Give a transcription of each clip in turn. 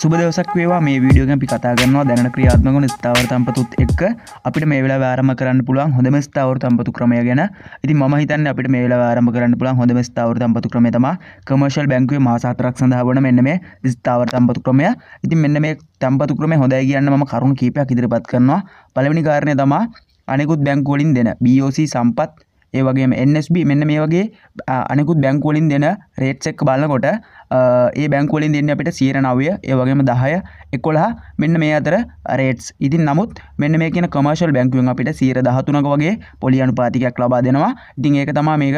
සුබ දවසක් වේවා. මේ වීඩියෝග අපි කතා කරනවා දැන ක්‍රියාත්මකන ස්ථාවර තම්පතුත් එක් අපිට මේ වෙලා ආරම කරන්න පුළුවන් හොඳම ස්ථාවර තම්පතු ක්‍රමය ගැන. ඉති ම හිතන්න අපිට මේ වෙලා ආරම කරන්න පුළුවන් හොඳම ස්ථාවර තම්පතු ක්‍රමය තම කමර්ශල් බැංකුවේ මාසාතරක් සඳහා වන මෙන්න මේ ස්ථාවර තම්පතු ක්‍රමය. ඉතින් මෙන්න මේ තම්පතු ක්‍රම හොඳයි කියන්න ම කරුණු කීපයක් ඉදිරිපත් කරනවා. පළවෙනි කාරණය තමා අනෙකුත් බැංකුවලින් දෙන BOC සම්පත් ඒ වගේම NSB මෙන්න මේ වගේ අනෙකුත් බැංකුවලින් දෙන රේට්ස් එක්ක බලනකොට ඒ බැංකුවලින් දෙන්න අපිට සියර නවය ඒ වගේම දහය එකොළහ මෙන්න මේ අතර රේට්ස් ඉතින් නමුත් මෙන්න මේ කියන කමර්ශල් බැංකුවෙන් අපිට සීර දහතුනක වගේ පොලි අනුපාතිකයක් ලබා දෙනවා. ඉතින් ඒක තමා මේක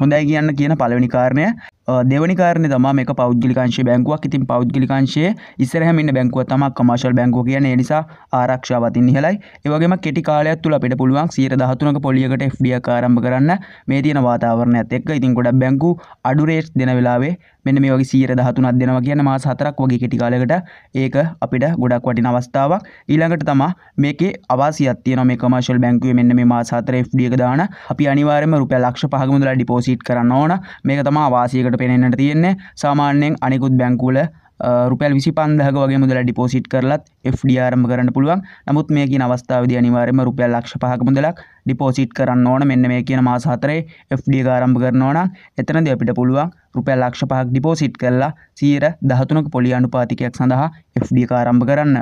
හොඳයි කියන්න කියන පළවෙනි කාරණය. දෙවනි කාරණය තමා මේක පෞද්ගලිකාංශයේ බැංකුවක්. ඉතින් පෞද්ගලිකාංශයේ ඉස්සරහම ඉන්න බැංකුව තමයි කමර්ෂල් බැංකුව කියන්නේ. ඒ නිසා ආරක්ෂාවත් ඉහළයි. ඒ වගේම කෙටි කාලයක් තුල අපිට පුළුවන් 113ක පොලියකට FD එක ආරම්භ කරන්න. මේ තියෙන වාතාවරණයත් එක්ක. ඉතින් ගොඩක් බැංකු අඩු රේට්ස් දෙන වෙලාවේ මෙන්න මේ වගේ 113ක් දෙනවා කියන මාස 4ක් වගේ කෙටි කාලයකට ඒක අපිට ගොඩක් වටින අවස්ථාවක්. ඊළඟට තමා මේකේ අවාසියක් තියෙනවා. මේ කමර්ෂල් බැංකුවේ මෙන්න මේ මාස 4 FD එක දාන. අපි අනිවාර්යයෙන්ම රුපියල් ලක්ෂ 5ක මුදල ඩිපොසිට් කරන්න ඕන. මේක තමා අවාසියකට අපට පෙනෙන්න්නට තියෙන්නේ. සාමාන්‍යයෙන් අනිකුත් බැංකුල රුපැල් විසි පන්දහක වගේ මුදල ඩිපෝසිට් කරලත් FD ආරම්භ කරන්න පුළුවන්. නමුත් මේ කියන අවස්ථාවද අනිවාර්යම රුපියල් ලක්ෂ පහක මුදලක් ඩිපෝසිට් කරන්න ඕන. මෙන්න මේ කියන මාස හතරේ FD ආරම්භ කරන්න ඕන එතනද අපිට පුළුවන් රුපියල් ලක්ෂ පහක් ඩිපෝසිට් කරලා සියර දහතුනක පොලි අනුපාතිකයක් සඳහා FD ආරම්භ කරන්න.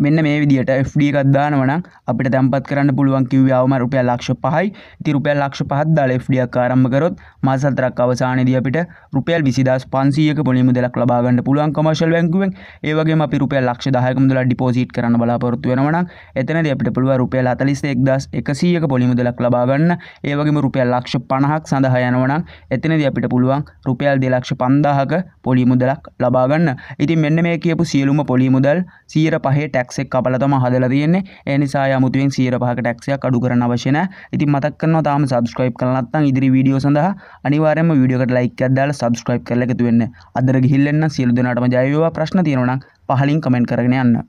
මෙන්න මේ විදිට FD එකක්දානවන අපිට තැන්පත් කරන්න පුළුවන් කිව්‍යාවම රුපියල් ලක්ෂ පහයි. ති රුපියල් ලක්ෂ පහත් දාල FD ආරම්භකරොත් මාසතරක් අවසානදී අපිට රුපියල් විසිදස් පන්සියක පොලි මුදලක් ලබාගන්න පුළුවන් කමර්ශල් බැංකුවෙන්. ඒවගේ අපි රුපියල් ලක්ෂ දායක මුදල ඩිපෝසිට් කරන්න බලාපොරොත්තු වෙනවන එතනද අපිට පුළුව රුපියල් අතලිස් එක්දස් එකසීයක පොලි මුදලක් ලබාගන්න ඒවගේම රුපියල් ලක්ෂ පණහක් සඳහ යනවනම් එතනද අපිට පුළුවන් රුපියල් දෙලක්ෂ පන්දාහක පොලි මුදලක් ලබාගන්න ඉතින් මෙන්න මේ කියපු සියලුම පොලි මුදල් සීර පහේ ටැක් ටැක්සෙක් කපල තම හදල තියෙන්නේ. ඒ නිසා යමුතුවෙන් සියර පහක ටැක්සයක් අඩු කරන අවශ්‍යන ඉතින් මතක් කරනවා තාම සබස්ක්‍රයිබ් කරනත්තන් ඉදිරි වීඩියෝ සඳහා අනිවාර්යයෙන්ම වීඩියෝකට ලයික් එකක් දාලා සබස්ක්‍රයිබ් කරලා එකතු වෙන්න. අදර ගිහිල්ලෙන්න සියලු දෙනාටම ජය වේවා. ප්‍රශ්න තියෙනවා නම් පහලින් කමෙන්ට් කරගෙන යන්න.